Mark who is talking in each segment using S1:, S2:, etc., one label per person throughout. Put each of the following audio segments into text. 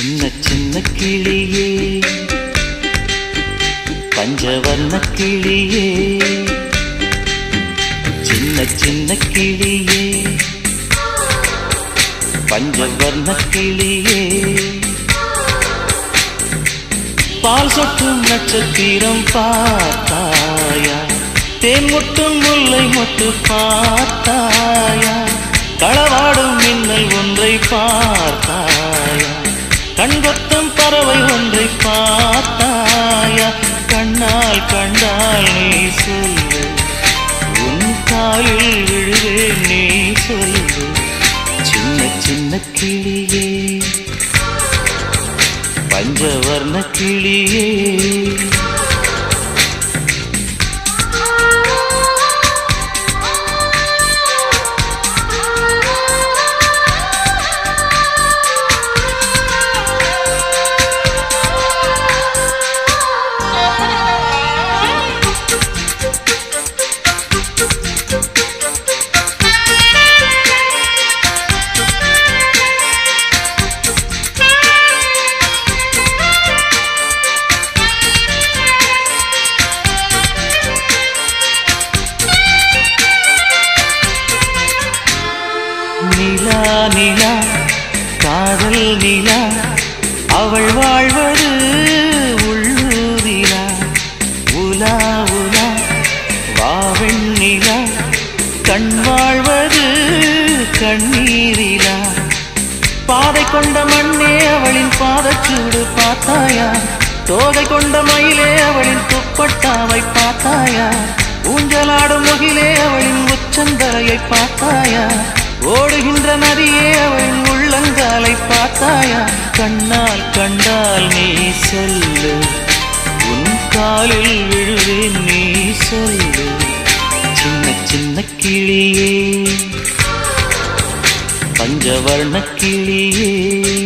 S1: சின்ன சின்ன கிளியே. பஞ்சவர்ண கிளியே. சின்ன சின்ன கிளியே. பஞ்சவர்ண கிளியே. பால் சொட்டும் நட்சத்திரம் பார்த்தாயா? தேன் முட்டும் முல்லை மொட்டு பார்த்தாயா? களவாடும் மின்னல் ஒன்றை பார்த்தாயா? கண்கொத்தம் பறவை ஒன்றை பார்த்தாயா? கண்ணால் கண்டால் நீ சொல்லு. உன் காலில் விழுவேன் நீ சொல்லு. சின்ன சின்ன கிளியே. பஞ்சவர்ண கிளியே. நிலா காதல் நிலா அவள் வாழ்வது உள்ளூரிலா உலா உலா வாவெண் நிலா கண் வாழ்வது கண்ணீரிலா. பாதை கொண்ட மண்ணே அவளின் பாதச்சூடு பார்த்தாயா? தோகை கொண்ட மயிலே அவளின் துப்பட்டாவை பார்த்தாயா? ஊஞ்சலாடும் முகிலே அவளின் உச்சந்தலையை பார்த்தாயா? ஓடுகின்ற நதியே அவளின் உள்ளங்காலை பார்த்தாயா? கண்ணால் கண்டால் நீ சொல்லு. உன் காலில் விழுவேன் நீ சொல்லு. சின்ன சின்ன கிளியே. பஞ்சவர்ண கிளியே.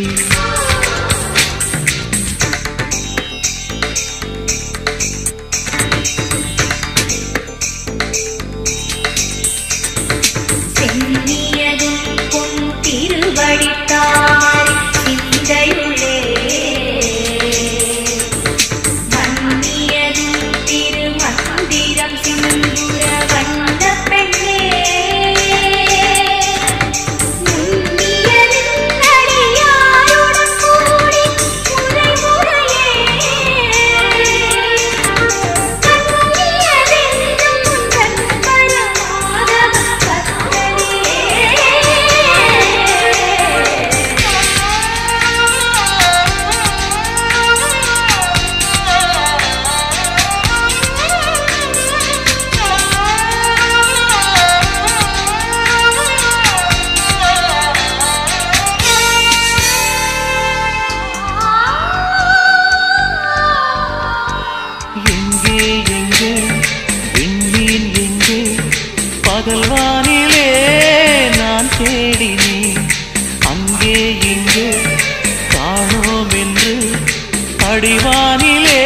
S1: அடிவானிலே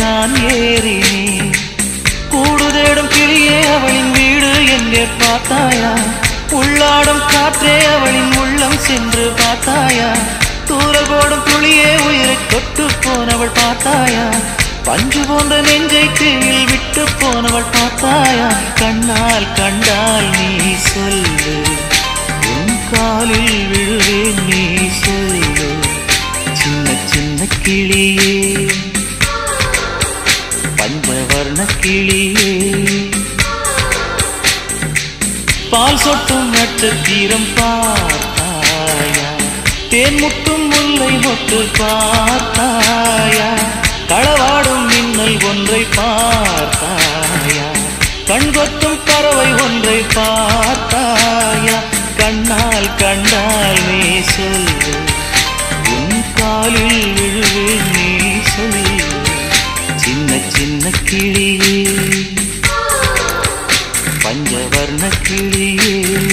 S1: நான் ஏறினேன். கூடுதேடும் கிளியே அவளின் வீடு எங்கே பார்த்தாயா? உள்ளாடும் காற்றே அவளின் உள்ளம் சென்று பார்த்தாயா? தூரல் போடும் துளியே உயிரை தொட்டு போனவள் பார்த்தாயா? பஞ்சு போன்ற நெஞ்சை கீழ் விட்டு போனவள் பார்த்தாயா? கண்ணால் கண்டால் நீ சொல்லு உன் காலில் விழுவேன் நீ சொல்லு. கிளியே பஞ்சவர்ண கிளியே பால் சொட்டும் நட்சத்திரம் பார்த்தாயா? தேன் முட்டும் முல்லை மொட்டு பார்த்தாயா? களவாடும் மின்னல் ஒன்றை பார்த்தாயா? கண்கொத்தும் பறவை ஒன்றை பார்த்தாயா? கண்ணால் கண்டால் நீ சொல்லு உன் காலில் கிளியே. பஞ்சவர்ண கிளியே.